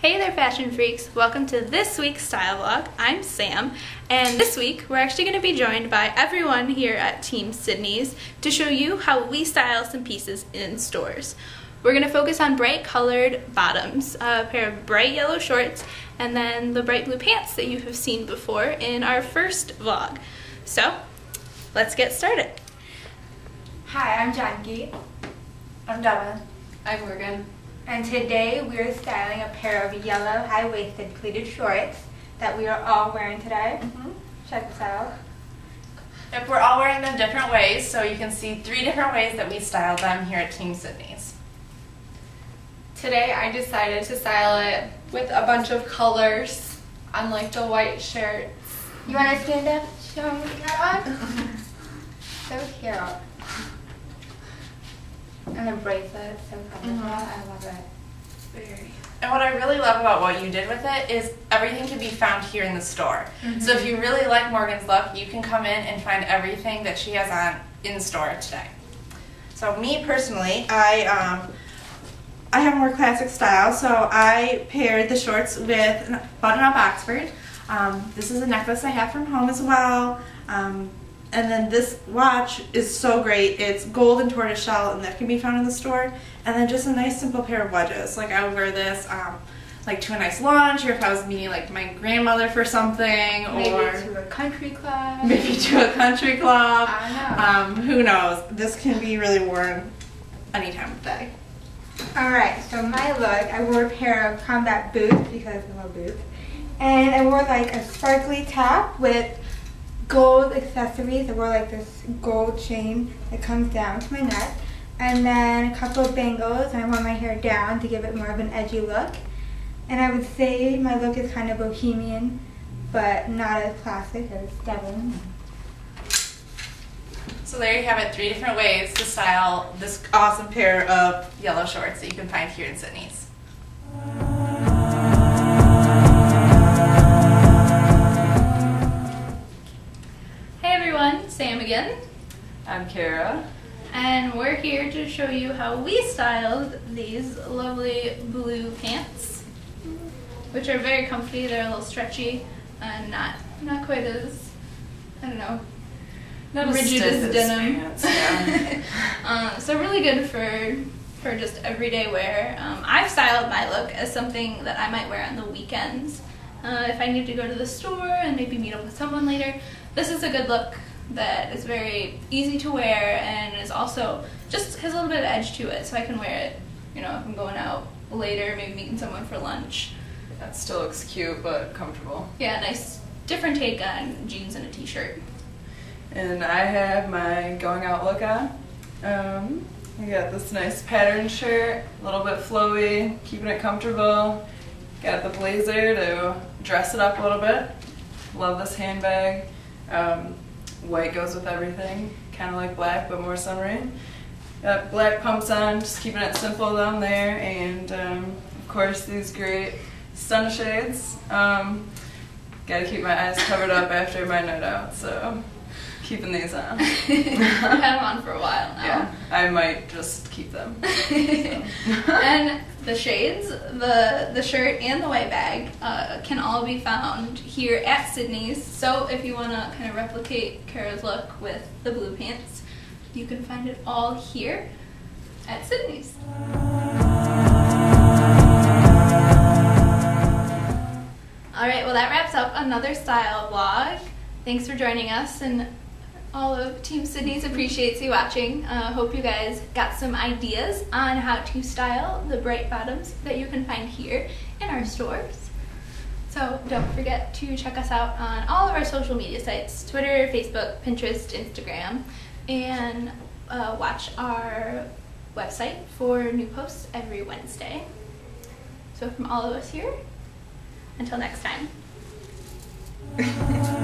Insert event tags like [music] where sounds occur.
Hey there fashion freaks, welcome to this week's style vlog. I'm Sam and this week we're actually going to be joined by everyone here at Team Sydney's to show you how we style some pieces in stores. We're going to focus on bright colored bottoms, a pair of bright yellow shorts, and then the bright blue pants that you have seen before in our first vlog. So let's get started. Hi, I'm Janki. I'm Devin. I'm Morgan. And today we are styling a pair of yellow high-waisted pleated shorts that we are all wearing today. Mm -hmm. Check this out. Yep, we're all wearing them different ways, so you can see three different ways that we styled them here at Team Sydney's. Today I decided to style it with a bunch of colors, unlike the white shirts. You want to stand up? Show me what you got on? so cute. And the bracelet, so colorful. Mm -hmm. I love it. Very. And what I really love about what you did with it is everything can be found here in the store. Mm -hmm. So if you really like Morgan's look, you can come in and find everything that she has on in store today. So me personally, I um, I have more classic style, so I paired the shorts with button-up Oxford. Um, this is a necklace I have from home as well. Um, and then this watch is so great. It's gold and tortoise shell, and that can be found in the store. And then just a nice simple pair of wedges. Like I would wear this um, like to a nice lunch, or if I was meeting like my grandmother for something, maybe or to a country club. Maybe to a country club. I know. Um, who knows? This can be really worn any time of day. Alright, so my look, I wore a pair of combat boots because I love boots. And I wore like a sparkly top with gold accessories. I wore like this gold chain that comes down to my neck. And then a couple of bangles, and I wore my hair down to give it more of an edgy look. And I would say my look is kind of bohemian, but not as classic as Devin. So there you have it, three different ways to style this awesome pair of yellow shorts that you can find here in Sydney's. Sam again. I'm Kara. And we're here to show you how we styled these lovely blue pants, which are very comfy. They're a little stretchy and not not quite as, I don't know, not rigid as, as denim. Pants, yeah. [laughs] um, so really good for for just everyday wear. Um, I've styled my look as something that I might wear on the weekends. Uh, if I need to go to the store and maybe meet up with someone later, this is a good look that is very easy to wear and is also just has a little bit of edge to it, so I can wear it, you know, if I'm going out later, maybe meeting someone for lunch. That still looks cute, but comfortable. Yeah, nice, different take on jeans and a t-shirt. And I have my going out look on. Um, I got this nice pattern shirt, a little bit flowy, keeping it comfortable. Got the blazer to dress it up a little bit. Love this handbag. Um, white goes with everything, kind of like black but more summery. Got black pumps on, just keeping it simple down there, and um, of course these great sun shades. Um, Got to keep my eyes covered up after my night out, so keeping these on. [laughs] I've had them on for a while now. Yeah, I might just keep them. [laughs] and the shades, the the shirt, and the white bag uh, can all be found here at Sydney's. So if you want to kind of replicate Kara's look with the blue pants, you can find it all here at Sydney's. Alright, well that wraps up another style vlog. Thanks for joining us and all of Team Sydney's appreciates you watching. Uh, hope you guys got some ideas on how to style the bright bottoms that you can find here in our stores. So don't forget to check us out on all of our social media sites, Twitter, Facebook, Pinterest, Instagram, and uh, watch our website for new posts every Wednesday. So from all of us here, until next time. [laughs]